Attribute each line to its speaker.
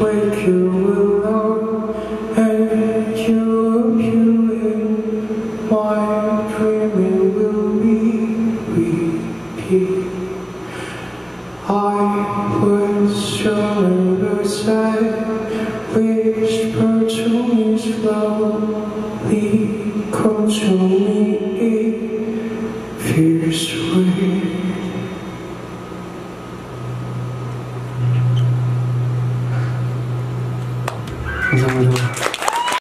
Speaker 1: wake you will and you you killing my dreaming will be repeat. I would surrender say, which virtue is slowly consuming.